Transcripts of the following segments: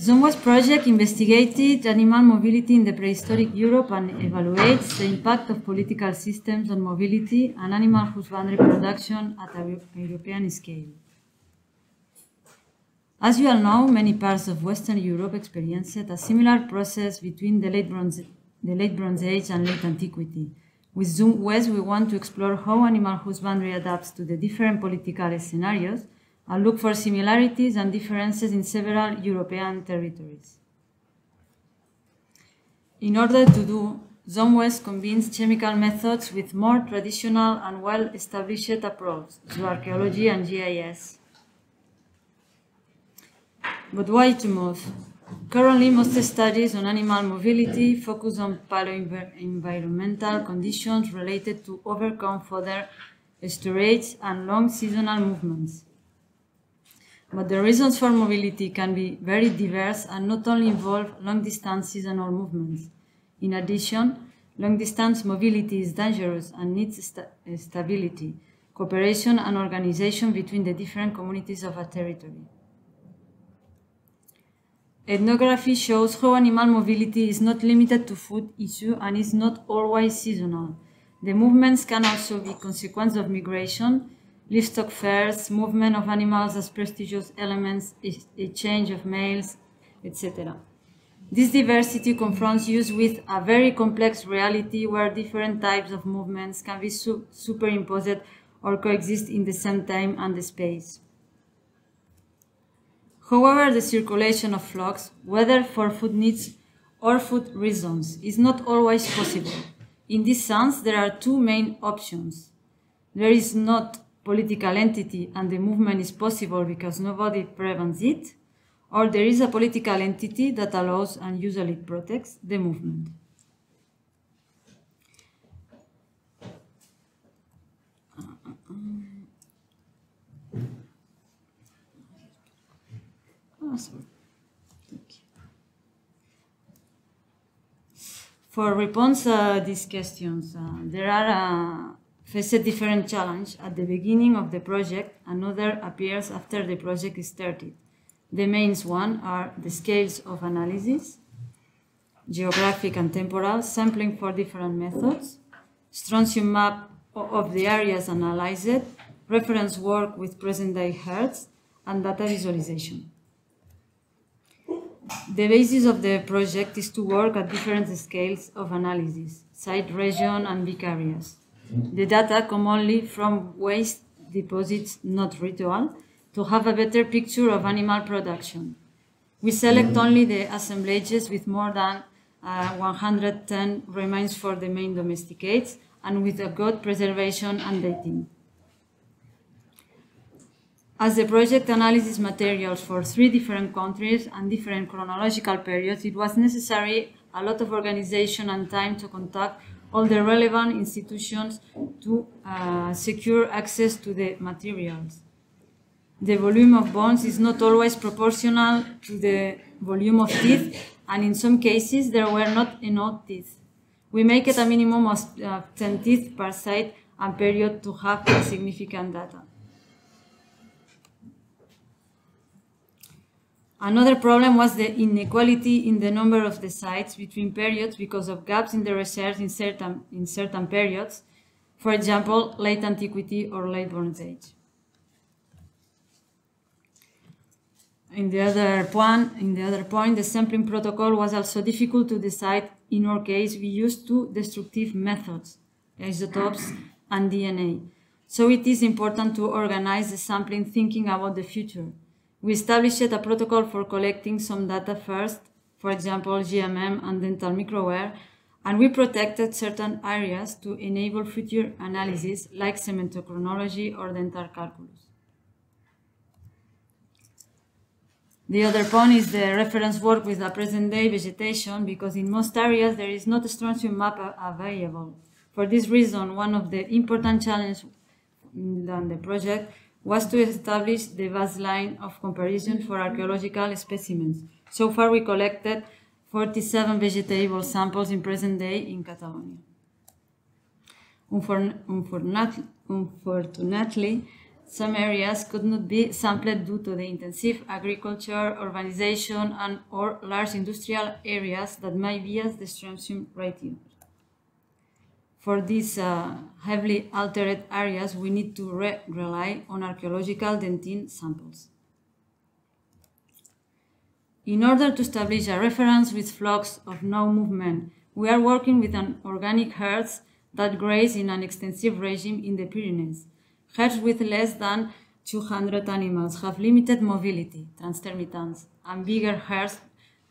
ZooMWest project investigated animal mobility in the prehistoric Europe and evaluates the impact of political systems on mobility and animal husbandry production at a European scale. As you all know, many parts of Western Europe experienced a similar process between the late Bronze, the late Bronze Age and late Antiquity. With ZooMWest, we want to explore how animal husbandry adapts to the different political scenarios and look for similarities and differences in several European territories. In order to do, ZooMWest combines chemical methods with more traditional and well-established approaches, zooarchaeology and GIS. But why to move? Currently, most studies on animal mobility focus on paleoenvironmental conditions related to overcome fodder storage and long seasonal movements. But the reasons for mobility can be very diverse and not only involve long-distance seasonal movements. In addition, long-distance mobility is dangerous and needs sta eh, stability, cooperation and organization between the different communities of a territory. Ethnography shows how animal mobility is not limited to food issue and is not always seasonal. The movements can also be consequence of migration, livestock fairs, movement of animals as prestigious elements, exchange of males, etc. This diversity confronts us with a very complex reality where different types of movements can be su superimposed or coexist in the same time and the space. However, the circulation of flocks, whether for food needs or food reasons, is not always possible. In this sense, there are two main options. There is not political entity and the movement is possible because nobody prevents it, or there is a political entity that allows and usually protects the movement. Awesome. For response uh, these questions, uh, there are uh, face a different challenge at the beginning of the project. Another appears after the project is started. The main one are the scales of analysis, geographic and temporal, sampling for different methods, strontium map of the areas analyzed, reference work with present-day herds, and data visualization. The basis of the project is to work at different scales of analysis, site region and big areas. The data come only from waste deposits, not ritual, to have a better picture of animal production. We select only the assemblages with more than uh, 110 remains for the main domesticates and with a good preservation and dating. As the project analyzes materials for three different countries and different chronological periods, it was necessary a lot of organization and time to contact all the relevant institutions to uh, secure access to the materials. The volume of bones is not always proportional to the volume of teeth, and in some cases there were not enough teeth. We make it a minimum of uh, 10 teeth per site and period to have significant data. Another problem was the inequality in the number of the sites between periods because of gaps in the research in certain, in certain periods, for example, late antiquity or late Bronze Age. In the other point, in the other point, the sampling protocol was also difficult to decide. In our case, we used two destructive methods, isotopes and DNA. So it is important to organize the sampling thinking about the future. We established a protocol for collecting some data first, for example, GMM and dental microwear, and we protected certain areas to enable future analysis like cementochronology or dental calculus. The other point is the reference work with the present-day vegetation because in most areas there is not a strontium map available. For this reason, one of the important challenges on the project was to establish the baseline of comparison for archaeological specimens. So far, we collected 47 vegetable samples in present day in Catalonia. Unfortunately, some areas could not be sampled due to the intensive agriculture, urbanization, and or large industrial areas that might bias the strontium ratio. For these uh, heavily altered areas, we need to re rely on archaeological dentine samples. In order to establish a reference with flocks of no movement, we are working with an organic herds that graze in an extensive regime in the Pyrenees. Herds with less than 200 animals have limited mobility, transterminance, and bigger herds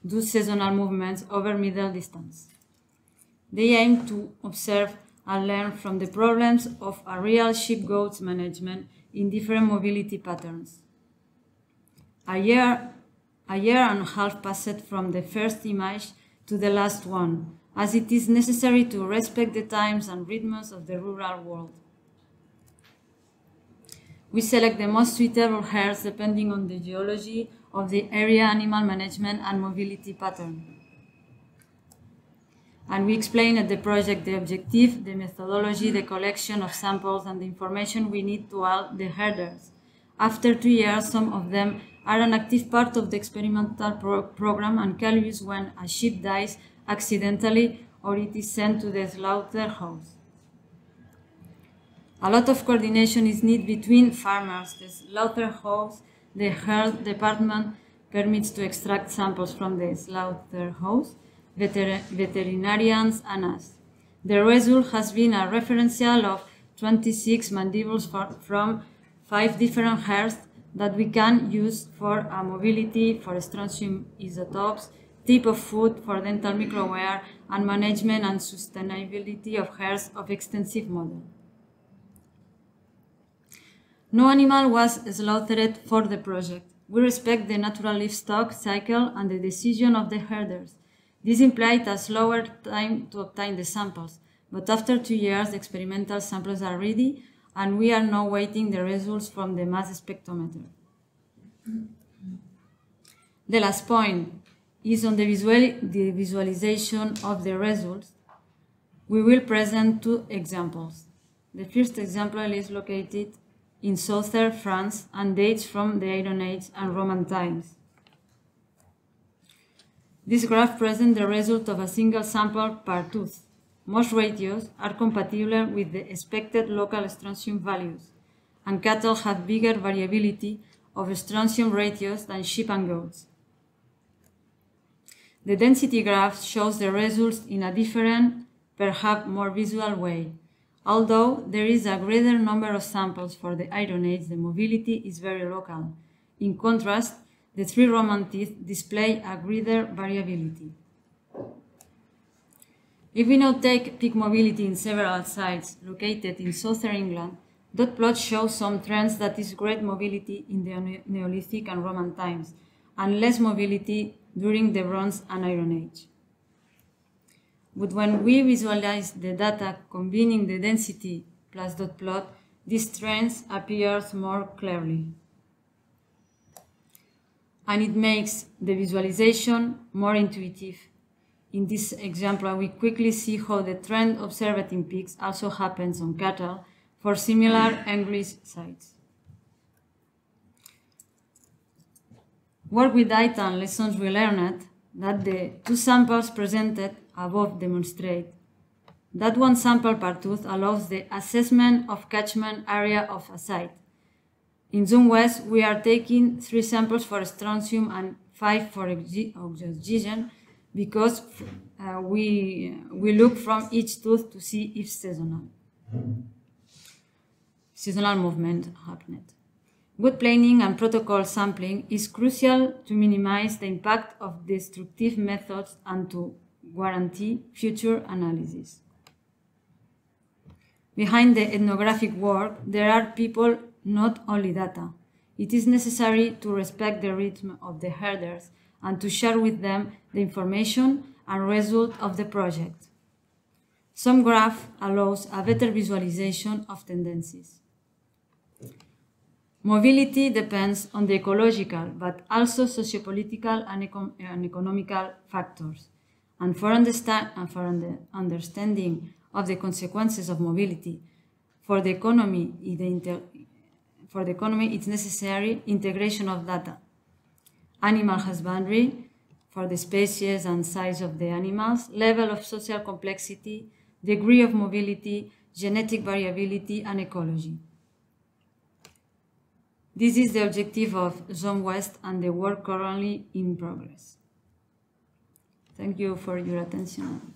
do seasonal movements over middle distance. They aim to observe and learn from the problems of a real sheep goats management in different mobility patterns. A year, a year and a half passed from the first image to the last one, as it is necessary to respect the times and rhythms of the rural world. We select the most suitable herds depending on the geology of the area, animal management, and mobility pattern. And we explain at the project the objective, the methodology, the collection of samples, and the information we need to help the herders. After two years, some of them are an active part of the experimental pro program and can use when a sheep dies accidentally or it is sent to the slaughterhouse. A lot of coordination is needed between farmers, the slaughterhouse, the health department permits to extract samples from the slaughterhouse, veter veterinarians, and us. The result has been a referential of 26 mandibles for, from five different herds that we can use for a mobility, for strontium isotopes, type of food, for dental microwear, and management and sustainability of herds of extensive model. No animal was slaughtered for the project. We respect the natural livestock cycle and the decision of the herders. This implied a slower time to obtain the samples, but after two years, the experimental samples are ready, and we are now waiting the results from the mass spectrometer. The last point is on the, visual, the visualization of the results. We will present two examples. The first example is located in southern France and dates from the Iron Age and Roman times. This graph presents the result of a single sample per tooth. Most ratios are compatible with the expected local strontium values, and cattle have bigger variability of strontium ratios than sheep and goats. The density graph shows the results in a different, perhaps more visual way. Although there is a greater number of samples for the Iron Age, the mobility is very local. In contrast, the three Roman teeth display a greater variability. If we now take peak mobility in several sites located in southern England, dot plots show some trends that is great mobility in the Neolithic and Roman times, and less mobility during the Bronze and Iron Age. But when we visualize the data combining the density plus dot plot, these trends appears more clearly and it makes the visualization more intuitive. In this example, we quickly see how the trend observed in pigs also happens on cattle for similar English sites. Work with data and lessons we learned that the two samples presented above demonstrate that one sample per tooth allows the assessment of catchment area of a site in ZooMWest, we are taking three samples for strontium and five for oxygen because uh, we, we look from each tooth to see if seasonal. Seasonal movement happened. Good planning and protocol sampling is crucial to minimize the impact of destructive methods and to guarantee future analysis. Behind the ethnographic work, there are people not only data. It is necessary to respect the rhythm of the herders and to share with them the information and result of the project. Some graph allows a better visualization of tendencies. Mobility depends on the ecological, but also sociopolitical and, and economical factors. And for, and for under understanding of the consequences of mobility for the economy, the for the economy, it's necessary integration of data. Animal husbandry for the species and size of the animals, level of social complexity, degree of mobility, genetic variability, and ecology. This is the objective of ZooMWest and the work currently in progress. Thank you for your attention.